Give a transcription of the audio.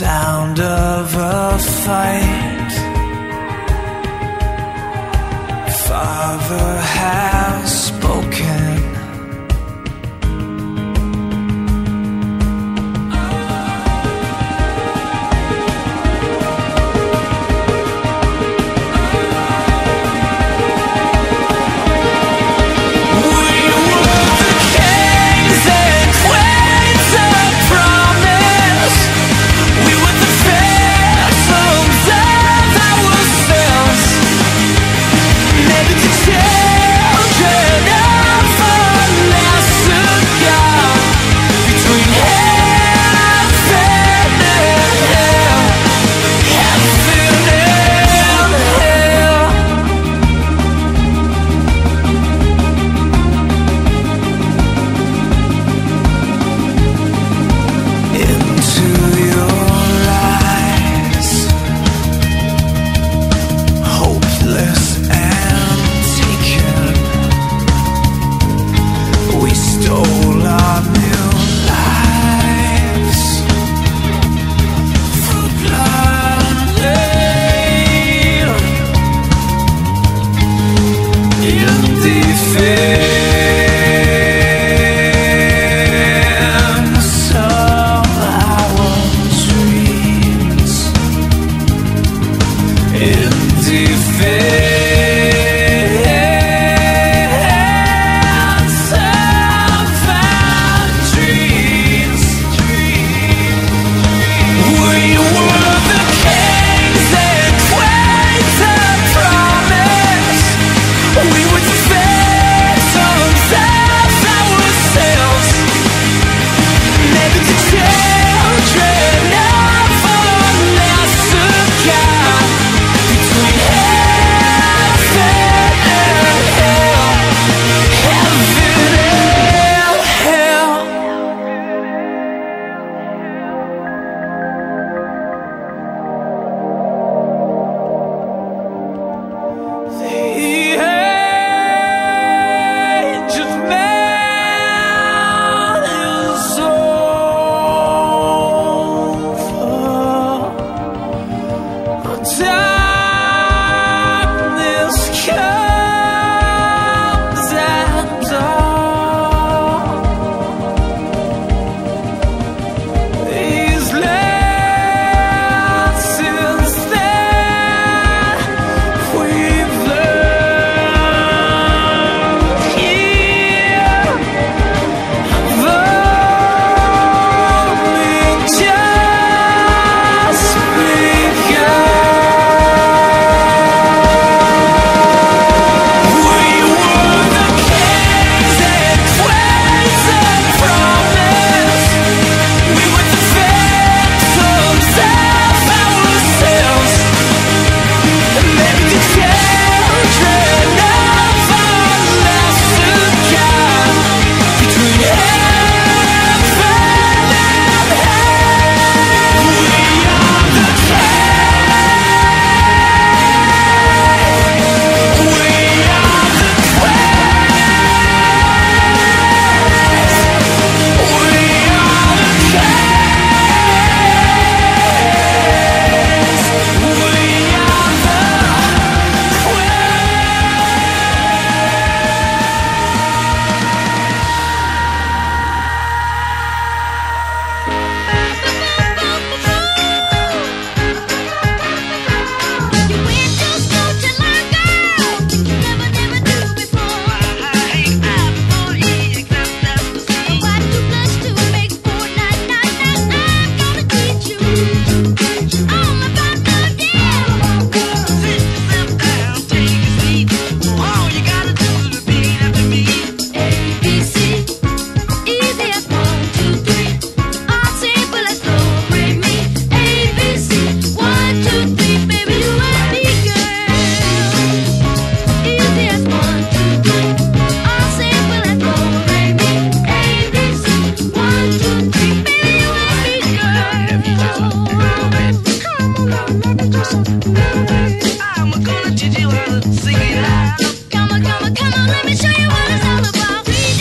sound of a fight. Father had Come on, come on, come on, let me show you what it's all about.